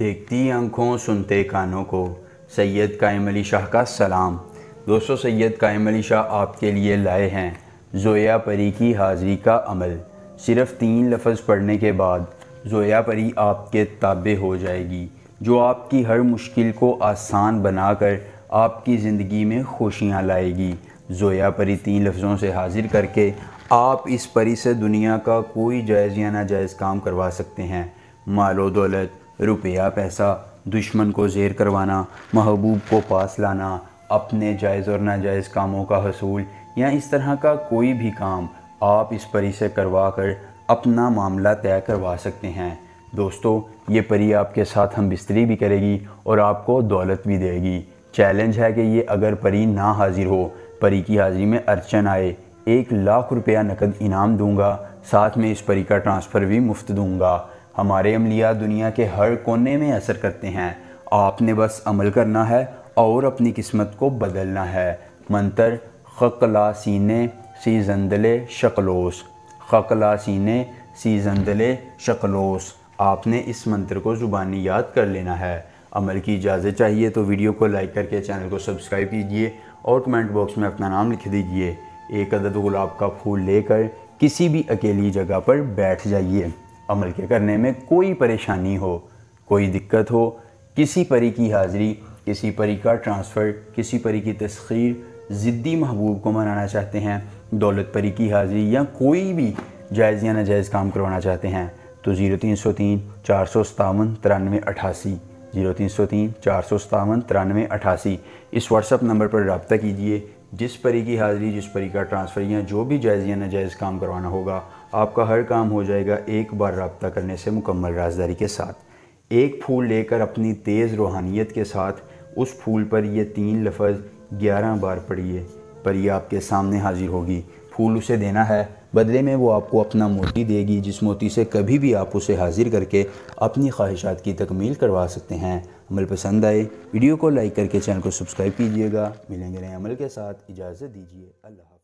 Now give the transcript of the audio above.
دیکھتی آنکھوں، سنتے کانوں کو۔ سید قائم علی شاہ کا سلام۔ دوستو، سید قائم علی شاہ آپ کے لیے لائے ہیں زویا پری کی حاضری کا عمل۔ صرف تین لفظ پڑھنے کے بعد زویا پری آپ کے تابع ہو جائے گی، جو آپ کی ہر مشکل کو آسان بنا کر آپ کی زندگی میں خوشیاں لائے گی۔ زویا پری تین لفظوں سے حاضر کر کے آپ اس پری سے دنیا کا کوئی جائز یا ناجائز کام کروا سکتے ہیں۔ مال و دولت روپیہ پیسہ، دشمن کو زیر کروانا، محبوب کو پاس لانا، اپنے جائز اور ناجائز کاموں کا حصول یا اس طرح کا کوئی بھی کام، آپ اس پری سے کروا کر اپنا معاملہ طے کروا سکتے ہیں۔ دوستو، یہ پری آپ کے ساتھ ہم بستری بھی کرے گی اور آپ کو دولت بھی دے گی۔ چیلنج ہے کہ یہ اگر پری نہ حاضر ہو، پری کی حاضری میں ارچن آئے، ایک لاکھ روپیہ نقد انعام دوں گا، ساتھ میں اس پری کا ٹرانسفر بھی مفت دوں گا۔ ہمارے عملیات دنیا کے ہر کونے میں اثر کرتے ہیں۔ آپ نے بس عمل کرنا ہے اور اپنی قسمت کو بدلنا ہے۔ منتر خقلا سینے سی زندلے شکلوس خقلا سینے سی زندلے شکلوس آپ نے اس منتر کو زبانی یاد کر لینا ہے۔ عمل کی اجازت چاہیے تو ویڈیو کو لائک کر کے چینل کو سبسکرائب کیجیے اور کمنٹ باکس میں اپنا نام لکھ دیجیے ایک عدد گلاب کا پھول لے کر کسی بھی اکیلی جگہ پر بیٹھ جائیے۔ عمل کے کرنے میں کوئی پریشانی ہو، کوئی دقت ہو، کسی پری کی حاضری، کسی پری کا ٹرانسفر، کسی پری کی تسخیر ضدی محبوب کو منانا چاہتے ہیں، دولت پری کی حاضری یا کوئی بھی جائز یا ناجائز کام کروانا چاہتے ہیں۔ تو زیرو تین سو تین، چار سو ستاون، ترانوے اٹھاسی۔ زیرو تین سو تین، چار سو ستاون، ترانوے اٹھاسی۔ اس واٹس اپ نمبر پر رابطہ کیجیے، جس پری کی حاضری، جس پری کا ٹرانسفر یا جو بھی جائز یا ناجائز کام کروانا ہوگا۔ آپ کا ہر کام ہو جائے گا ایک بار رابطہ کرنے سے مکمل رازداری کے ساتھ۔ ایک پھول لے کر اپنی تیز روحانیت کے ساتھ اس پھول پر یہ تین لفظ گیارہ بار پڑھیے، پر یہ آپ کے سامنے حاضر ہوگی۔ پھول اسے دینا ہے، بدلے میں وہ آپ کو اپنا موتی دے گی، جس موتی سے کبھی بھی آپ اسے حاضر کر کے اپنی خواہشات کی تکمیل کروا سکتے ہیں۔ عمل پسند آئے، ویڈیو کو لائک کر کے چینل کو سبسکرائب کیجیے گا۔ ملیں گے نئے عمل کے ساتھ۔ اجازت دیجیے۔ اللہ حافظ۔